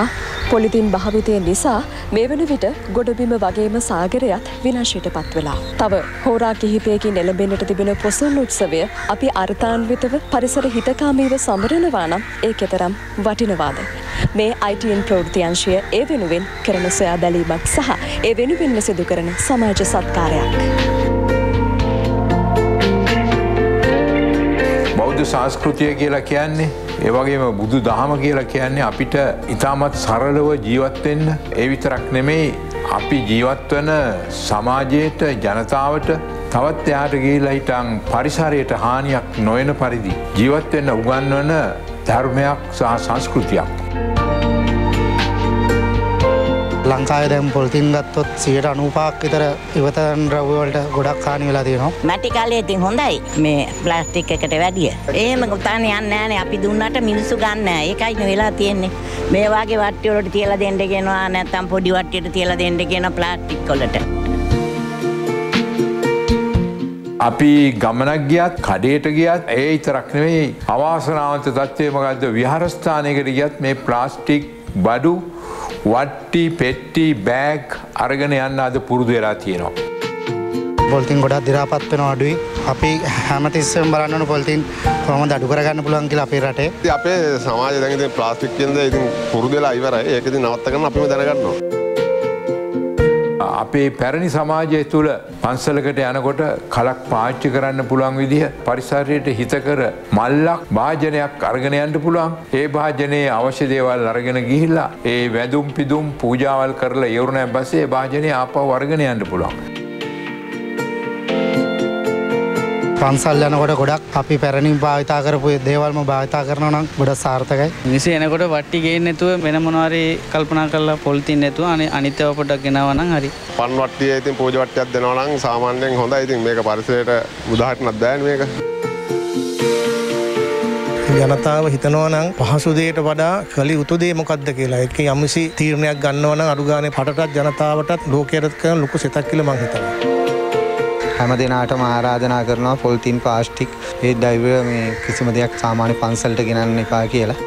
පොලිතින් භාවිතය නිසා මේ වන විට ගොඩබිම වගේම සාගරයත් විනාශයට පත් වෙලා. තව හෝරා කිහිපයකින් එළඹෙන්නට තිබෙන පොසොන් උත්සවය අපි අර්ථාන්විතව පරිසර හිතකාමීව සමරනවා නම් ඒ කෙතරම් වටිනවාද. මේ ITN ප්‍රවෘතියංශය ඒ වෙනුවෙන් කරන සොයා බැලීමක් සහ ඒ වෙනුවෙන්ම සිදු කරන සමාජ සත්කාරයක්. බෞද්ධ සංස්කෘතිය කියලා කියන්නේ ඒවගේම බුදු දහම කියලා කියන්නේ අපිට ඉතාමත් සරලව ජීවත්වෙන්න ඒ විතරක් නෙමෙයි අපි ජීවත්වන සමාජයට ජනතාවට තවත් එයාට ගේලා හිටන් පරිසරයට හානියක් නොයන පරිදි. ජීවත්වෙන්න උගන්වන ධර්මයක් සහ සංස්කෘතියක්. ලංකාය දැම් පොල්තින් ගත්තොත් සියට අනූපාක් විතර ඉවතන් රවවලට ගොඩක් කානි වෙලා තියෙනවා. මැටි කාලේ ඉතින් හොඳයි මේ ප්ලාස්ටික් එකට වැඩිය. එහෙම උතාන යන්නේ නැහැ අපි දුන්නට මිනිස්සු ගන්න ඒකයි වෙලා තියෙන්නේ. මේ වාගේ වට්ටි වලට තියලා දෙන්න කියනවා නැත්නම් පොඩි වට්ටියට තියලා දෙන්න කියනවා ප්ලාස්ටික් වලට. අපි ගමනක් ගියත් කඩේට ගියත් ඒ ඉතරක් නෙවෙයි අවාසනාවන්ත තත්ත්වය මොකද්ද විහාරස්ථානයකට ගියත් මේ ප්ලාස්ටික් බඩු වට්ටි පෙට්ටි බෑග් අරගෙන යන්න අද පුරුදු වෙලා තියෙනවා. පොල්තින් ගොඩක් දිරාපත් වෙන අඩුයි අපි හැමතිස්සෙම බලන්න පොල්තින් කොහොමද අඩු කරගන්න පුළුවන් කියලා අපේ රටේ. අපේ සමාජය දැන් ඉතින් ප්ලාස්ටික් කියනද ඉතින් පුරුදු වෙලා ඉවරයි. ඒක ඉතින් නවත්ත ගන්න අපිම දැනගන්නවා. අපේ පැරණි සමාජය තුළ පන්සලකට යනකොට කලක් පාච්චි කරන්න පුළුවන් විදිහ පරිසරයට හිතකර මල්ලක් භාජනයක් අර්ගෙන යන්න පුළුවන් ඒ භාජනයේ අවශ්‍ය දේවල් අරගෙන ගිහිල්ලා ඒ වැදුම් පිදුම් පූජාවල් කරලා යවරුණෑ බසේ භාජනය ආපව වර්ගෙන යන්න පුළුවන්. පන්සල් යනකොට ගොඩක් අපි පැරණින් භාවිතා කරපු දේවල්ම භාවිතා කරනවා නම් ගොඩ සාර්ථකයි. මිනිස්සු එනකොට වට්ටි ගේන්නේ නැතුව වෙන මොනවාරි කල්පනා කරලා පොලිතින් නැතුව අනේ අනිත්‍යව පොඩ්ඩක් ගෙනාවා නම් හරි. පන් වට්ටිය ඉතින් පූජ වට්ටියක් දෙනවා නම් සාමාන්‍යයෙන් හොඳයි. ඉතින් මේක පරිසරයට උදාහරණයක් බෑනේ මේක. ජනතාව හිතනවා නම් පහසු දෙයට වඩා කළ යුතු දේ මොකක්ද කියලා. ඒක යම්සි තීරණයක් ගන්නවා නම් අඩු ගානේ රටටත් ජනතාවටත් ලෝකයටත් කරන ලොකු සිතක් කියලා මම හිතනවා. හැම දෙනාටම ආරාධනා කරනවා පොල්තින් පාස්ටික් ඒ ඩයිව මේ කිසිම දෙයක් සාමාන්‍ය පන්සල්ට ගෙනන්න එපා කියලා.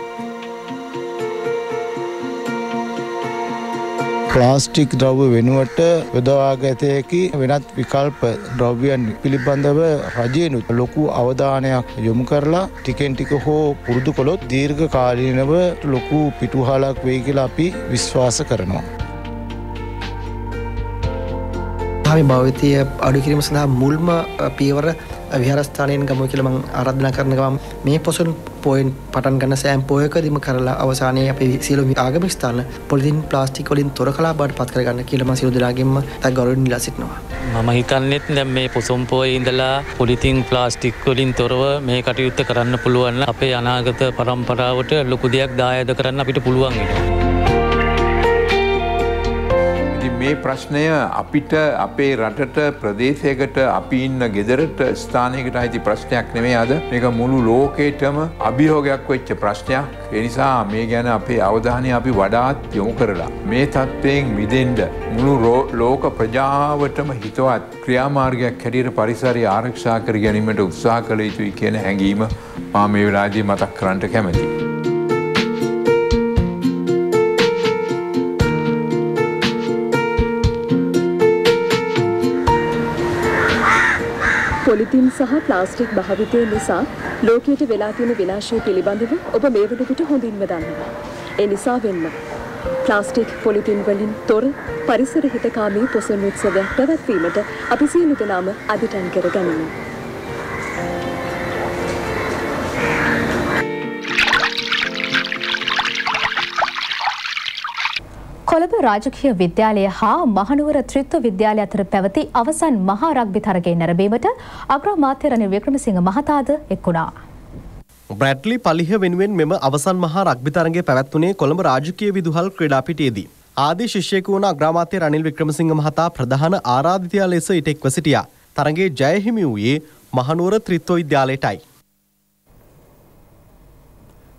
ප්ලාස්ටික් ද්‍රව්‍ය වෙනුවට යොදවාගතයකි වෙනත් විකල්ප ද්‍රව්‍යයන් පිළිබඳව රජයනුත් ලොකු අවධානයක් යොමු කරලා ටිකෙන් ටික හෝ පුරුදු කොළොත් දීර්ඝ කාලීනව ලොකු පිටුහලක් වෙයි කියලා අපි විශ්වාස කරනවා. භාවි භාවිතය අඩු කිරීම සඳහා මුල්ම පියවර විහාරස්ථානයෙන් ගම කියලා මම ආරාධනා කරන ගමන් මේ පොසොන් පොයින් පටන් ගන්න සෑම් පොයකදීම කරලා අවසානයේ අපේ සියලු ආගමික ස්ථාන පොලිතින් ප්ලාස්ටික් වලින් තොර කලා බවට පත් කරගන්න කියලා මම සියලු දෙනාගෙන්ම තක් ගෞරවයෙන් ඉල්ලා සිටිනවා. මම හිතන්නෙත් දැන් මේ පොසොන් පොයේ ඉඳලා පොලිතින් ප්ලාස්ටික් වලින් තොරව මේ කටයුත්ත කරන්න පුළුවන් අපේ අනාගත පරම්පරාවට ලොකු දෙයක් දායාද කරන්න අපිට පුළුවන් මේ ප්‍රශ්නය අපිට අපේ රටට ප්‍රදේශයකට අපි ඉන්න ගෙදරට ස්ථානයකට අයිති ප්‍රශ්නයක් නෙමේ අද මේක මුළු ලෝකේටම අභියෝගයක් වෙච්ච ප්‍රශ්නයක්. ඒ නිසා මේ ගැන අපේ අවධානය අපි වඩාත් යොමු කරලා මේ තත්ත්වයෙන් මිදෙන්න මුළු ලෝක ප්‍රජාවටම හිතවත් ක්‍රියාමාර්ගයක් හැටියට පරිසරය ආරක්ෂා කර ගැනීමට උත්සාහ කළ යුතුයි කියන හැඟීම මා මේ වෙලාවේදී මතක් කරන්නට කැමැතියි. පොලිතින් සහ ප්ලාස්ටික් භාවිතය නිසා ලෝකයට වෙලා තියෙන විනාශය පිළිබඳව ඔබ මේ වන විට හොඳින්ම දන්නවා. ඒ නිසා වෙන්න. ප්ලාස්ටික් පොලිතින් වලින් තොර පරිසර හිතකාමී පොසොන් උත්සවයක් පැවැත්වීමට අපි සියලු දෙනාම අදිටන් කර කොළඹ රාජකීය විද්‍යාලය හා මහනුවර ත්‍රිත්ව විද්‍යාලය අතර පැවති අවසන් මහා රග්බි තරගය නැරඹීමට අග්‍රාමාත්‍ය රනිල් වික්‍රමසිංහ මහතාද එක්වුණා. බ්‍රැඩ්ලි පලිහ වෙනුවෙන් මෙම අවසන් මහා රග්බි තරගය පැවැත්වුණේ කොළඹ රාජකීය විදුහල් ක්‍රීඩාපිටියේදී. ආදී ශිෂ්‍යයෙකු වුණ අග්‍රාමාත්‍ය රනිල් වික්‍රමසිංහ මහතා ප්‍රධාන ආරාධිතයා ලෙස ඊට එක්ව සිටියා. තරගයේ ජය හිමි වූයේ මහනුවර ත්‍රිත්ව විද්‍යාලයටයි.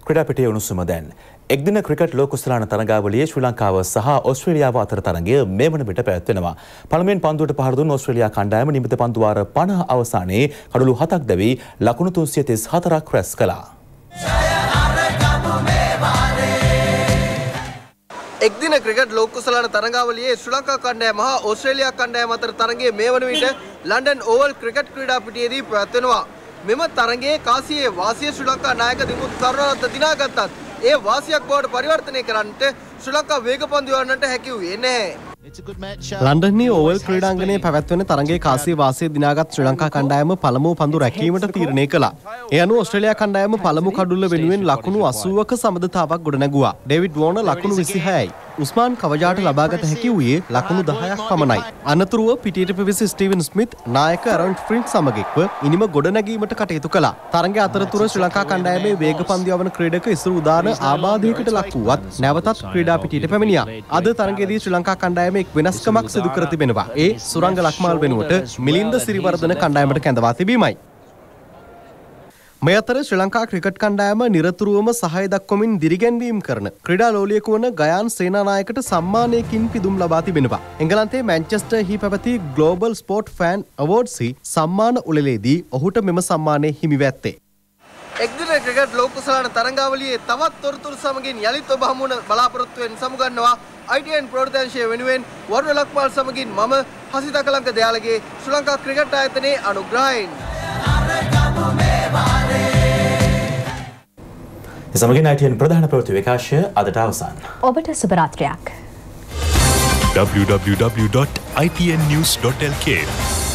ක්‍රඩාපිටේ උණුසුම දැන්. එක්දින ක්‍රිකට් ලෝකුස්ලාන තරගාවලියේ ශ්‍රී ලංකාව සහ ඔස්ට්‍රේලියාව අතර තරගය මේ වන විට පැවැත්වෙනවා. පළමුවෙන් පන්දුවට පහර දුන් ඔස්ට්‍රේලියා කණ්ඩායම නිමිත පන්දු වාර 50 අවසානයේ කඩලු 7ක් දැවි ලකුණු 334ක් රැස් කළා. එක්දින ක්‍රිකට් ලෝකුසලාන තරගාවලියේ ශ්‍රී ලංකා කණ්ඩායම හා ඕස්ට්‍රේලියා කණ්ඩායම අතර තරගයේ මේ වන විට ලන්ඩන් ඕවල් ක්‍රිකට් ක්‍රීඩා පිටියේදී පැවැත්වෙනවා. මෙම තරගයේ කාසියේ වාසිය ශ්‍රී ලංකා නායක දිමුත් කරුණාරත්න දිනාගත්තත් ඒ වාසියක් බවට පරිවර්තනය කරන්නට ශ්‍රී ලංකා වේගපන්දු යවන්නට හැකි වූයේ නැහැ. ලන්ඩන්නේ ඕවල් ක්‍රීඩාංගනයේ පැවැත්වෙන තරගේ කාසිය වාසය දිනාගත් ශ්‍රී ලංකා කණ්ඩායම පළමු පන්දු රැකීමට තීරණය කළා. අනුව ඔස්ට්‍රේලියා කණ්ඩායම පළමු කඩුල්ල වෙනුවෙන් ලකුණු 80ක සමදතාවක් ගොඩනැගුවා. ඩේවිඩ් වෝන ලකුණු 26යි. උස්මාන් කවජාට ලබාගත හැකි වූයේ ලකුණු 10ක් පමණයි. අනතුරුව පිටියට පිවිසි ස්ටීවන් ස්මිත් නායක ඇරන් ෆ්‍රින්ක් සමග එක්ව ඉනිම ගොඩනැගීමට කටයුතු කළා. තරගයේ අතරතුර ශ්‍රී ලංකා කණ්ඩායමේ වේග පන්දු යවන ක්‍රීඩක ඉසුරු උදාන ආබාධයකට ලක් වුවත් නැවතත් ක්‍රීඩා පිටියට පැමිණියා. අද තරගයේදී ශ්‍රී ලංකා කණ්ඩායම එක් වෙනස්කමක් සිදු කර තිබෙනවා. ඒ සුරංග ලක්මාල් වෙනුවට මිලින්ද සිරිවර්ධන කණ්ඩායමට කැඳවා තිබීමයි. මේ අතර ශ්‍රී ලංකා ක්‍රිකට් කණ්ඩායම නිරතුරුවම සහය දක්වමින් දිරිගැන්වීම් කරන ක්‍රීඩා ලෝලියකු වන ගයාන් සේනානායකට සම්මානයකින් පිදුම් ලබා තිබෙනවා. එංගලන්තේ මැන්චෙස්ටර් හි පැවති ග්ලෝබල් ස්පෝර්ට් ෆෑන් අවෝඩ්සි සම්මාන උළෙලේදී ඔහුට මෙම සම්මානය හිමිව ඇත්තේ. එක්දින ක්‍රිකට් ලෝකුසලාන තරංගාවලියේ තවත් තොරතුරු සමගින් යළිත් ඔබ හමුවන බලාපොරොත්තුවෙන් සමුගන්නවා ITN ප්‍රෝධාංශය වෙනුවෙන් වර්ණ ලක්මාල් සමගින් මම හසිත කලංක දයාලගේ ශ්‍රී ලංකා ක්‍රිකට් ආයතනයේ අනුග්‍රහයෙන්. සමගින් ITN ප්‍රධාන ප්‍රවෘත්ති විකාශය අදට අවසන්. ඔබට සුභරාත්‍රයක්. www.itnnews.lk